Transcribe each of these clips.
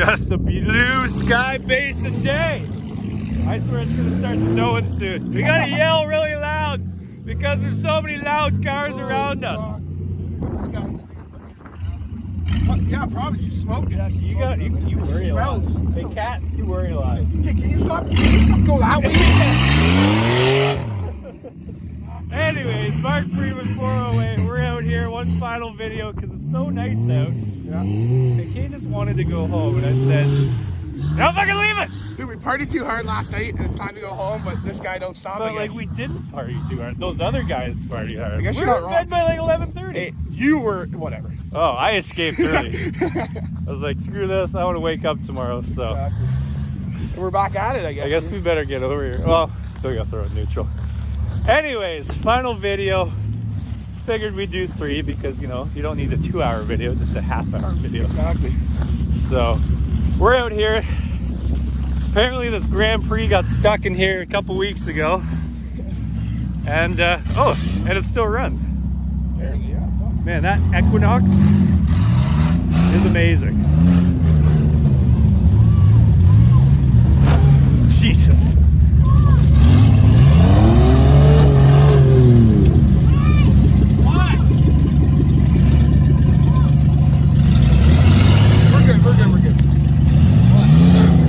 Just a blue sky basin day. I swear it's gonna start snowing soon. We gotta yell really loud because there's so many loud cars around us. Yeah, probably she's smoking. Yeah, You got you, you worry a lot. Hey cat, you worry a lot. Can you stop? Can you stop go that way? Anyways, Mark Freeman 408. We're out here, one final video because it's so nice out. Yeah. The kid just wanted to go home, and I said, "No fucking leave it." Dude, we partied too hard last night and it's time to go home, but this guy don't stop. But like we didn't party too hard. Those other guys party hard. I guess we you're were not in bed by like 11:30. Hey, you were whatever. Oh, I escaped early. I was like, screw this. I want to wake up tomorrow. So Exactly. We're back at it, I guess. I guess we better get over here. Well, still got to throw it neutral. Anyways, final video. Figured we'd do three because you know you don't need a two-hour video, just a half-hour video. Exactly. So we're out here. Apparently this Grand Prix got stuck in here a couple weeks ago. And uh, oh, and it still runs. Man, that Equinox is amazing. Jesus. We're good, we're good, we're good.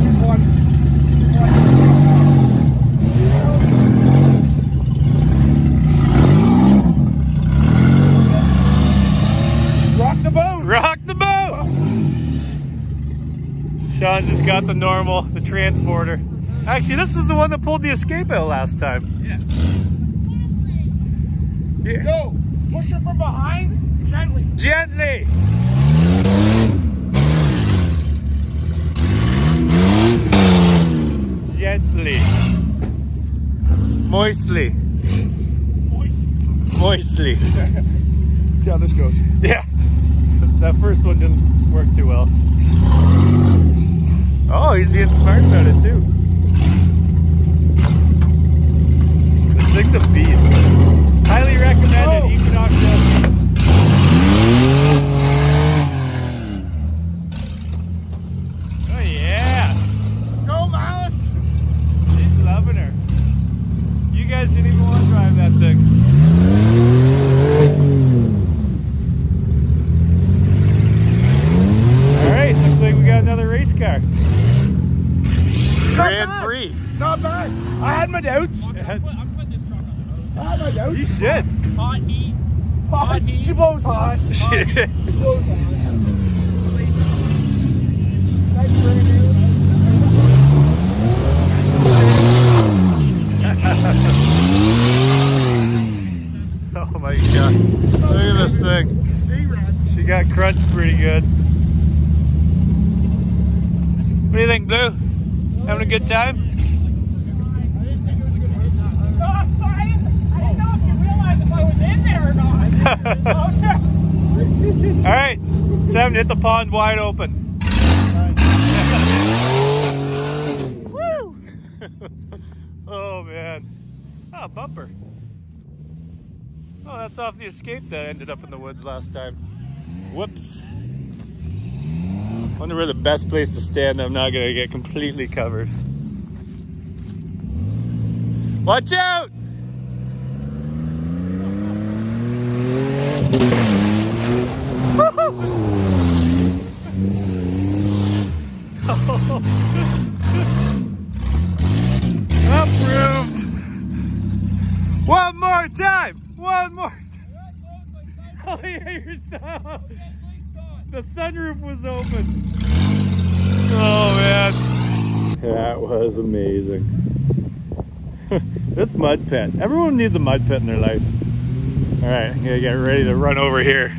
Here's one. Rock the boat! Rock the boat! Sean just got the normal, the transporter. Actually, this is the one that pulled the escape out last time. Yeah. Yeah. Go! Push her from behind gently. Gently. Gently. Moistly. Moistly. See how this goes. Yeah. That first one didn't work too well. Oh, he's being smart about it too. This thing's a beast. Highly recommended. Oh. Equinox LT. Oh yeah. Go, Malice! She's loving her. You guys didn't even want to drive that thing. All right, looks like we got another race car. Grand bad. Prix. Not bad. I had my doubts. Yeah, I'm putting this truck on I had my doubts. You should. the road. Hot heat. Hot. Hot heat. She blows hot. She blows hot. Nice brand new. Oh my god. Look at this thing. She got crunched pretty good. What do you think, Blue? Having a good time? Oh, Fine. I didn't know if you realized if I was in there or not. Oh, All right, time to hit the pond wide open. Woo! oh man. Oh, bumper. Oh, that's off the escape that ended up in the woods last time. Whoops. Wonder where the best place to stand. I'm not gonna get completely covered. Watch out! Approved. One more time. One more time. Oh yeah, you're so. The sunroof was open. Oh man. That was amazing. this mud pit. Everyone needs a mud pit in their life. All right, I'm gonna get ready to run over here.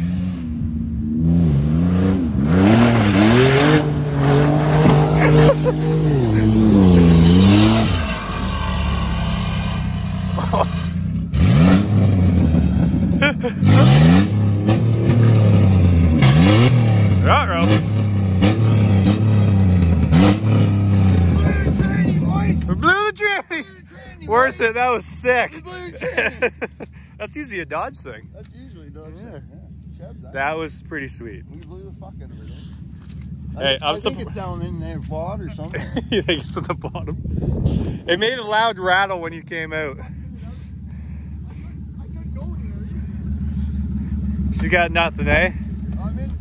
Ruh-roh. We blew the tranny. That was sick. That's usually a Dodge thing. That's usually a Dodge. Yeah. Yeah. That. That was pretty sweet. We blew the fuck out of her. Hey, I, I'm I think it's down in there, bot or something. you think it's at the bottom? It made a loud rattle when you came out. She's got nothing, eh? I'm in.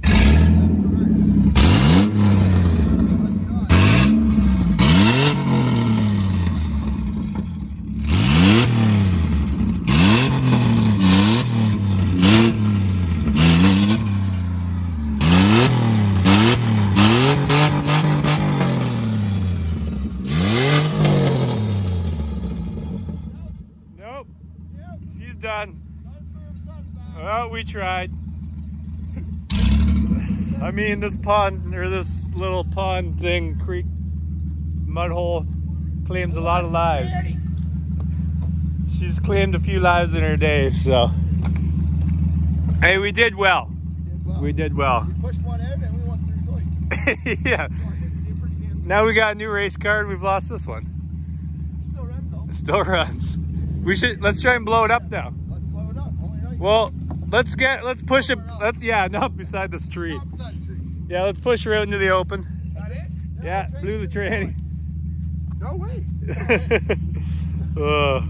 Nope. She's done. Well, we tried. I mean, this pond, or this little pond thing, creek, mud hole, claims a lot of lives. She's claimed a few lives in her day, so. Hey, we did well. We did well. We pushed one out and we went through twice. yeah. We did pretty damn Now we got a new race car and we've lost this one. Still runs though. It still runs. We should, let's try and blow it up now. Let's blow it up. Well, let's get, let's push it, let's, yeah, not beside this tree. Top side of the tree. Yeah, let's push her out into the open. That it? Yeah, blew the tranny. No way. uh,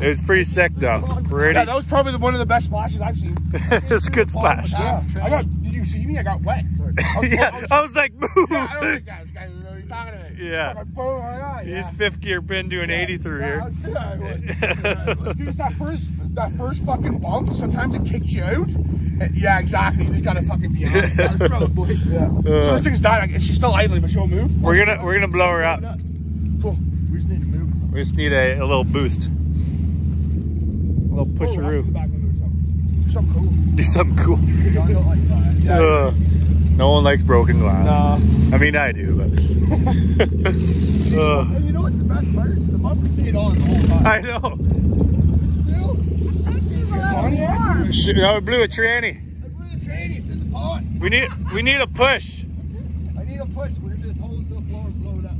it was pretty sick though. Pretty. Yeah, that was probably the, one of the best splashes I've seen. it's a good splash. Yeah, I got. Did you see me? I got wet. Sorry. I was, Yeah, I was, I was like, move. yeah, I don't think that this guy doesn't know what he's talking about. Yeah. Fucking boom, like that, yeah. He's fifth gear pin doing 80 through Yeah, here. I- yeah, I was. Dude, it's that first, that first fucking bump. Sometimes it kicks you out. Uh, Yeah, exactly. You just gotta fucking be honest. Gotta throw it, boys. Yeah. so this thing's dying. Like, she's still idling, but she'll move. We're gonna we're gonna blow her up. Cool. We just need to move. We just need a, a little boost. A little Oh, that's pusheroo. the back window or something. Do something cool. Do something cool. John like. Yeah. Uh, no one likes broken glass. Nah. I mean, I do, but. uh, And you know what's the best part? The bumper stayed on the whole time. I know. Still, Pontiac? Sh- No, we blew a tranny. I blew the train. It's in the pot. We need we need a push. I need a push. We're just hold it to the floor and blow it up.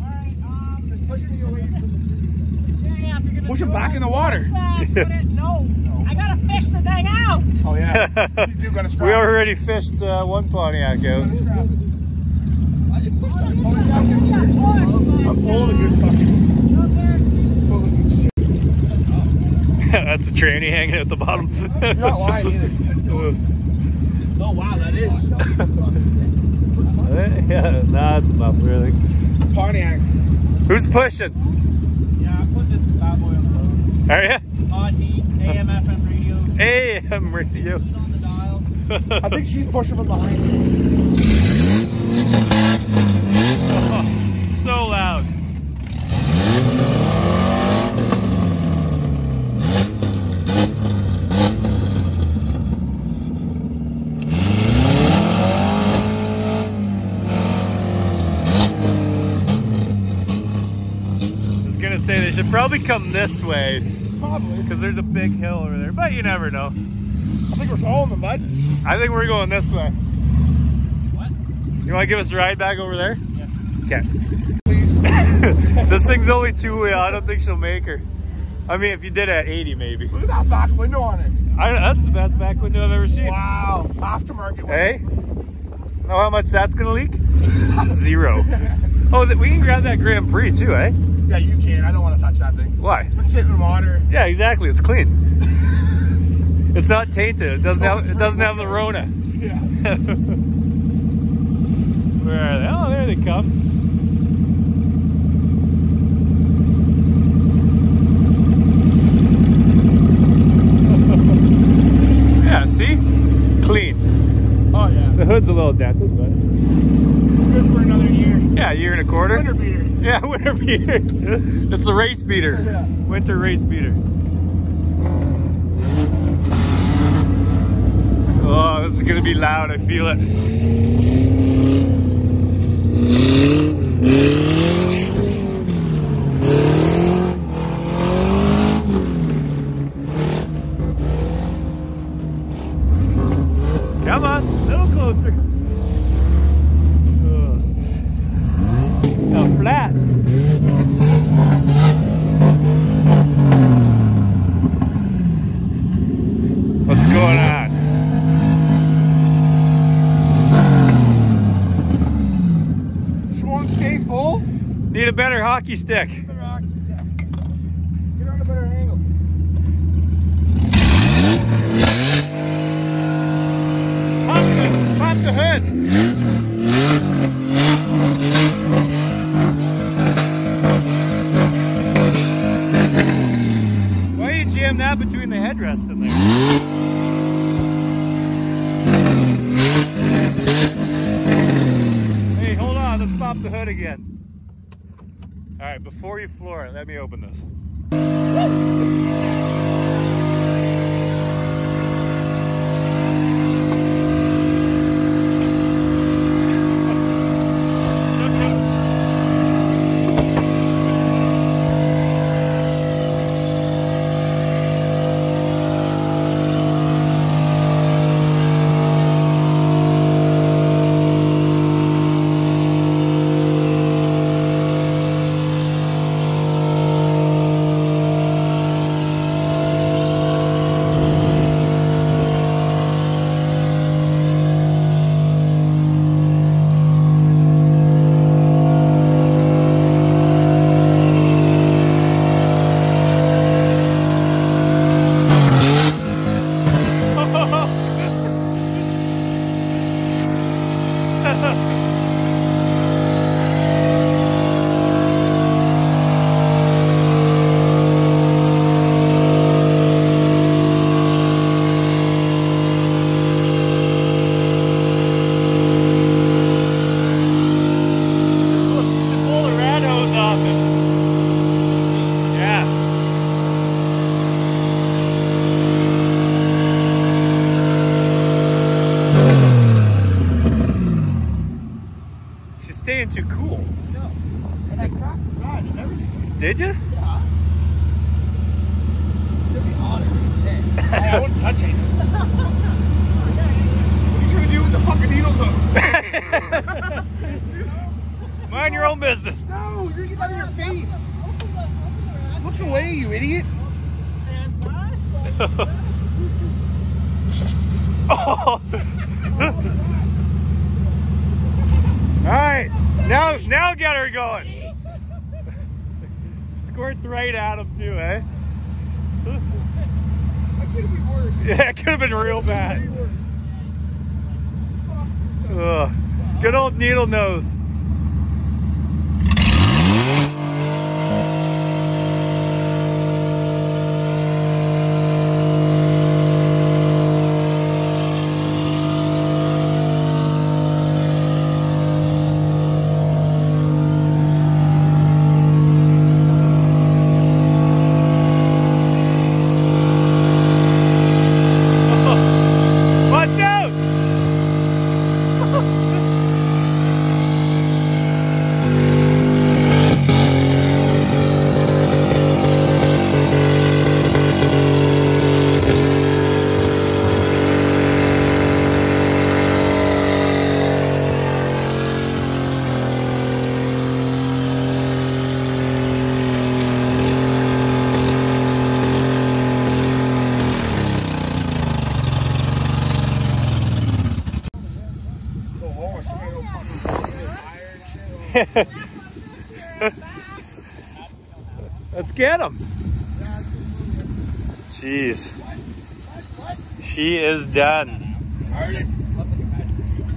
Alright, um, Just push me away from the tree. yeah, if Push him back it, in the water. let's, uh, put it- no, I gotta fish the thing out. Oh yeah. you do gotta scrap. we already fished uh, one Pontiac out. Gotta scrap. I just pushed that Yeah, Pontiac in yeah, here. push, I'm full of good fucking. Up there. Full of good shit. That's the tranny hanging at the bottom. You're not lying either. Oh wow, that is yeah, nah, about really. Pontiac. Who's pushing? Yeah, I put this bad boy on the road. Are you? Hot heat, AM, FM radio, I'm with you. heat on the dial. I think she's pushing from behind. so loud. I was gonna say they should probably come this way Probably. because there's a big hill over there, but you never know. I think we're following them, bud. I think we're going this way. What? You want to give us a ride back over there? Yeah. Okay. Please. this thing's only two wheel. I don't think she'll make her. I mean, if you did at 80, maybe. Look at that back window on it. I, that's the best back window I've ever seen. Wow. Aftermarket. one. Hey, know how much that's gonna leak? Zero. Oh, we can grab that Grand Prix too, eh? Yeah, you can. I don't want to touch that thing. Why? It's sitting in water. Yeah, exactly. It's clean. it's not tainted. It doesn't have. It doesn't have the Rona. Yeah. Where are they? Oh, there they come. yeah, see? Clean. Oh yeah. The hood's a little dented, but It's good for another year. yeah, a year and a quarter. Winter beater. Yeah, winter beater. it's a race beater. Yeah. Winter race beater. Oh, this is gonna be loud. I feel it. Come on, a little closer. Ugh. Now flat. What's going on? hockey stick. Get on a better angle. Pop the, pop the hood. You jam that between the headrest and there? Hey, hold on. Let's pop the hood again. All right, before you floor it, let me open this. Pull the rat hose off it. Yeah. She's staying too cool. No. And I cracked the rod and everything. Did you? Yeah. It's gonna be hotter than 10. Hey, I wouldn't touch it. What are you trying to do with the fucking needle nose? Mind your own business. no, you're getting out of your face. Look away, you idiot. Oh. All right, now now get her going. Squirts right at him too, eh? That could be worse. Yeah, it could have been real bad. Ugh. Good old needle nose. Watch out! Let's get him. Jeez. She is done.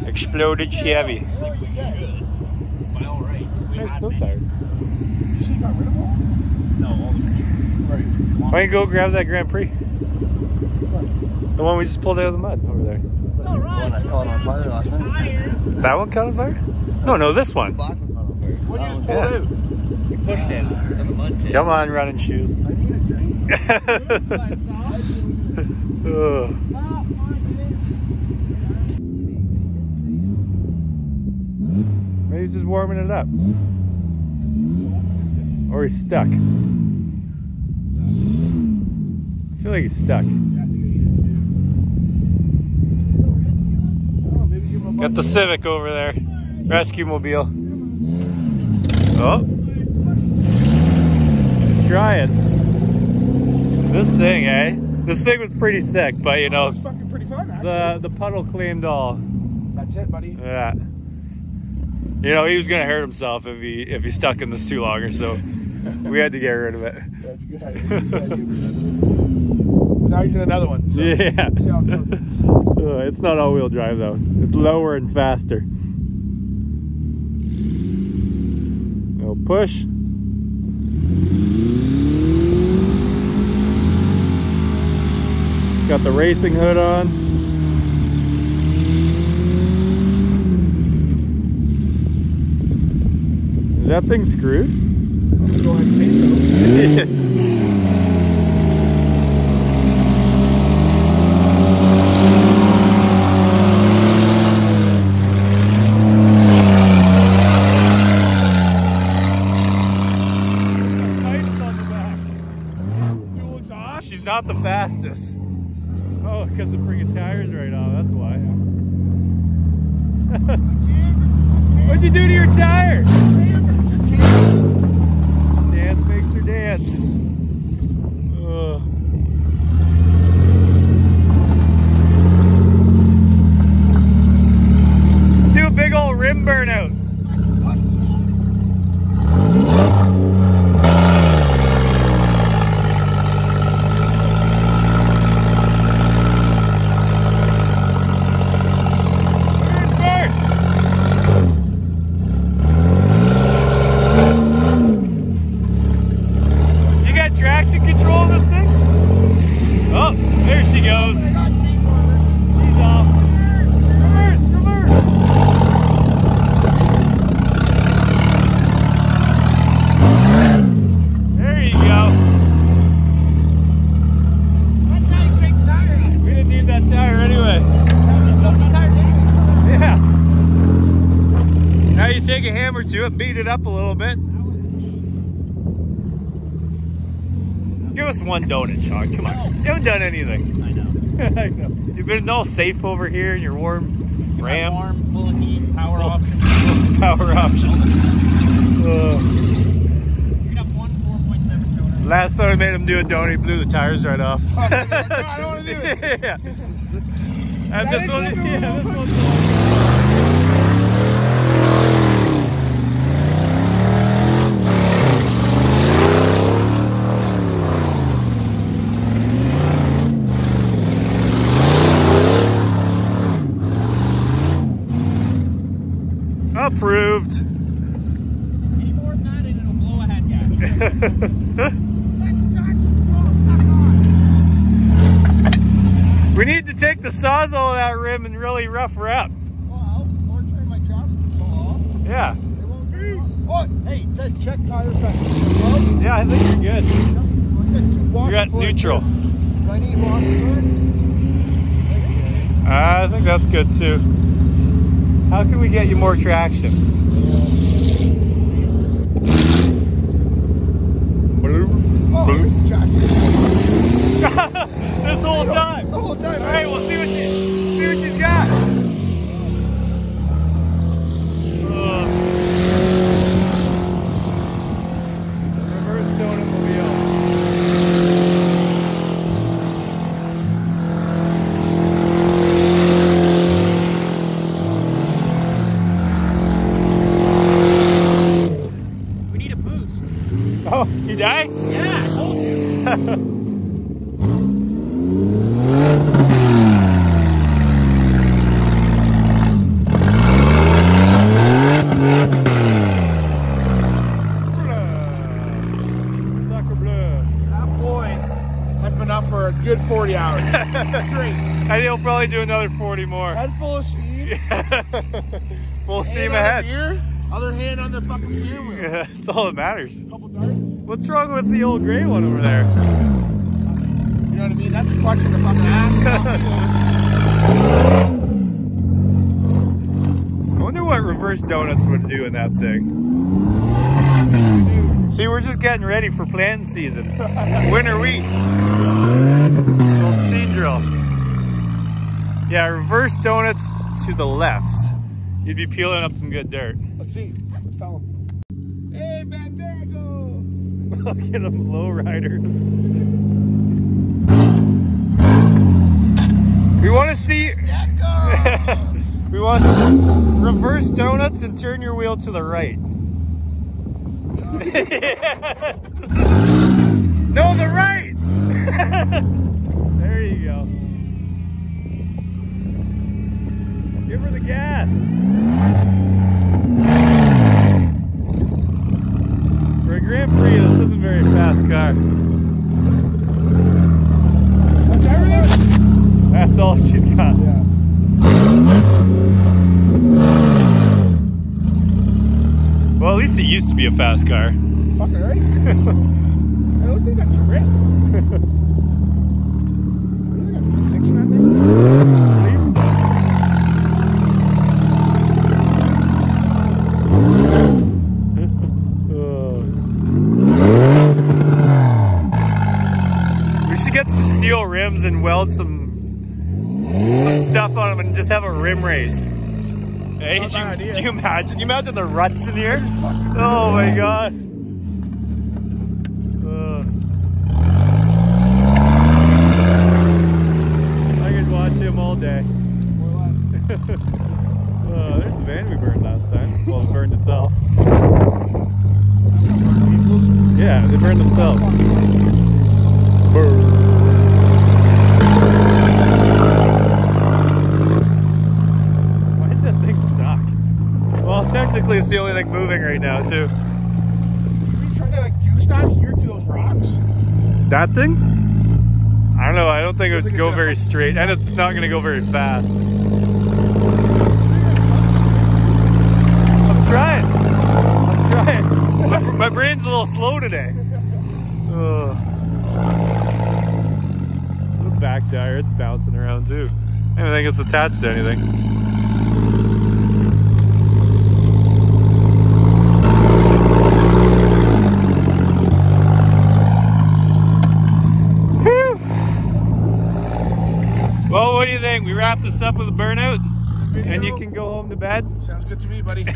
Exploded Chevy. Nice snow tires. Why don't you go grab that Grand Prix? The one we just pulled out of the mud over there. The one I caught on fire last night. That one caught on fire? No, no, this one. Black one caught on fire. What you oh, just That pulled Yeah. out? You pushed it in the mud pit. Come on, running shoes. I need a drink. Maybe he's just warming it up. Or he's stuck. I feel like he's stuck. Yeah, I think he is too. Oh, maybe give him a Got the. Civic over there. Rescue mobile. Oh. He's trying. This thing, eh? This thing was pretty sick, but you know, It's fucking pretty fun, actually. the the puddle claimed all. That's it, buddy. Yeah. You know, he was gonna hurt himself if he if he stuck in this too longer, so we had to get rid of it. That's good. Now he's in another one. So Yeah. see how it goes. It's not all-wheel drive though. It's lower and faster. Push. Got the racing hood on. Is that thing screwed? I'm gonna go ahead and say so. not the fastest. Oh, because the freaking tires right off. That's why. What'd you do to your tire? Dance makes her dance. Ugh. Let's do a big old rim burnout. First. You got traction control of this thing? Oh, there she goes. She's off. Reverse, reverse. There you go. We didn't need that tire anyway. Yeah. Now you take a hammer to it, beat it up a little bit. Give us one donut, Sean. Come on. You haven't done anything. I know. I know. You've been all safe over here in your warm Ram Warm, full of heat, power Oh. options. power options. Uh, You can have one 4.7 donut. last time I made him do a donut, he blew the tires right off. no, I don't want to do it. yeah. And this one, yeah, this one's Approved. Any more than that, and it'll blow a head gasket. we need to take the sawzall of that rim and really rough her up. Yeah. Oh, hey, it says check tire pressure. Yeah, I think you're good. It You're at neutral. Do I need fluid? I think that's good too. How can we get you more traction? Oh, this whole time. The whole time. All right, we'll see what she see what she's got. Ugh. Reverse donut mobile. we need a boost. Oh, did you die? Yeah, I told you. Sucker bleu. That boy has been up for a good 40 hours straight. I think he'll probably do another 40 more. Head steam. Full steam ahead. gear, other hand on the fucking steering wheel. Yeah, that's all that matters. Couple darts. What's wrong with the old gray one over there? You know what I mean? That's a question to fucking ask. I wonder what reverse donuts would do in that thing. See, we're just getting ready for planting season. Winter wheat. Old seed drill. Yeah, reverse donuts to the left. You'd be peeling up some good dirt. Let's see. Let's tell him. Hey, Dago. Look at him, low rider. We want to see. We want reverse donuts and turn your wheel to the right. no, the right. there you go. Give her the gas. For a Grand Prix, this isn't a very fast car. That's everything? That's all she's got. Yeah. Well, at least it used to be a fast car. Fucking right. hey, those things are rip. Six in that thing? I believe so. we should get some steel rims and weld some some stuff on them and just have a rim race. Hey, Not do you, idea. do you imagine? You imagine the ruts in here? Oh my god. Ugh. I could watch him all day. Uh, there's the van we burned last time. Well, it burned itself. Yeah, they burned themselves. Why does that thing suck? Well, technically, it's the only thing moving right now, too. Should we try to like goose that here to those rocks? That thing? I don't know. I don't think it would it's go very straight, and it's not going to go very fast. I'm trying. I'm trying. My, my brain's a little slow today. Ugh. The back tire, it's bouncing around too. I don't think it's attached to anything. Whew. Well, what do you think? We wrap this up with a burnout, and you can go home to bed. Sounds good to me, buddy.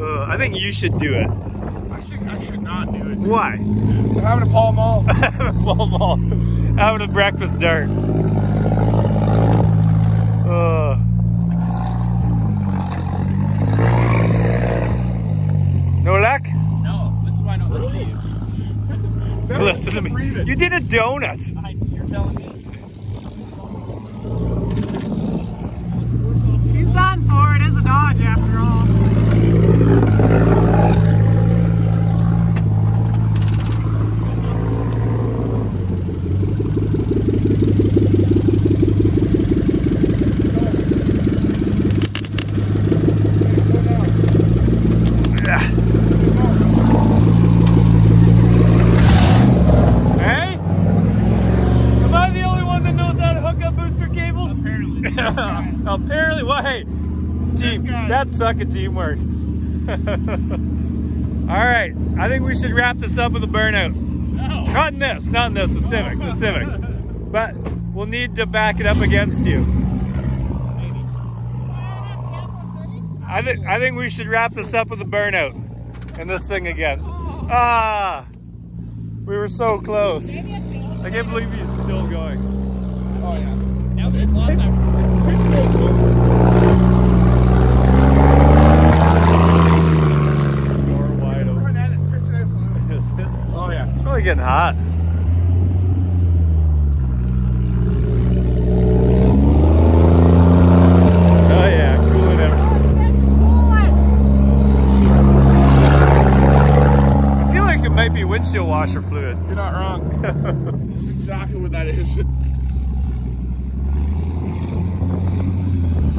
Uh, I think you should do it. I think I should not do it. Why? I'm having a Pall Mall. Ball ball. Having a breakfast dart. Uh. No luck? No, this is why I don't listen to you. Listen to me. You did a donut. I, you're telling me. She's done for. It is a Dodge after all. Hey? Am I the only one that knows how to hook up booster cables? Apparently. Apparently, well, hey, team, guy. That's sucking teamwork. All right, I think we should wrap this up with a burnout. No. Not in this, not in this, the Civic, the Civic. But we'll need to back it up against you. I think I think we should wrap this up with a burnout and this thing again. Ah, we were so close. I can't believe he's still going. Oh yeah. Now this last time. Door wide open. Front end, piston and fluid. Is it? Oh yeah. Probably getting hot. Oh yeah, cooling everything. I feel like Oh, it might be windshield washer fluid. You're not wrong. That's exactly what that is.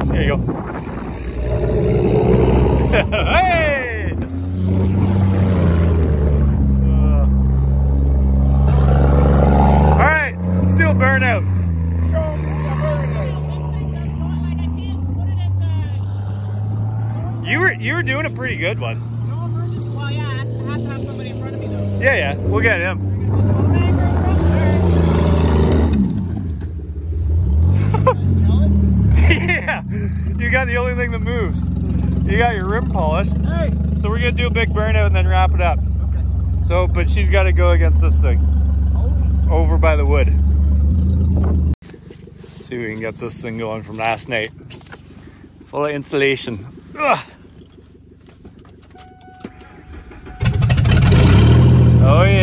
There you go. hey! Uh, all right, let's do a burnout. Show 'em what that burn is. You were you were doing a pretty good one. No emergency. Well, yeah, I have to have, somebody in front of me though. Yeah, yeah, we'll get him. yeah, you got the only thing that moves. You got your rim polished. Hey. So we're gonna do a big burnout and then wrap it up. So, but she's got to go against this thing over by the wood. See if we can get this thing going from last night. Full of insulation. Ugh. Oh yeah.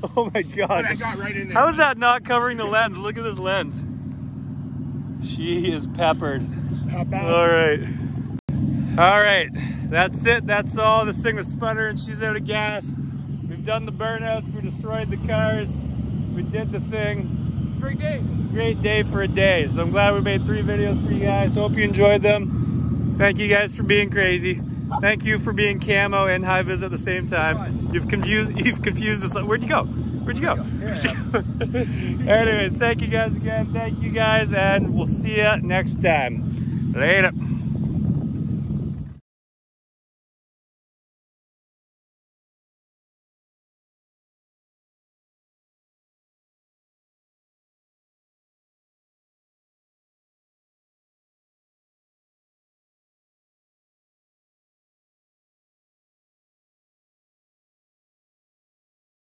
Oh my god. I got right in there. How is that not covering the lens? Look at this lens. She is peppered. All right. All right. That's it. That's all. This thing was sputtering. She's out of gas. We've done the burnouts. We destroyed the cars. We did the thing. Great day. Great day for a day. So I'm glad we made three videos for you guys. Hope you enjoyed them. Thank you guys for being crazy. Thank you for being camo and high vis at the same time. You've confused you've confused us. Where'd you go? Where'd you go? Where'd you go? Anyways, thank you guys again. Thank you guys, and we'll see you next time. Later.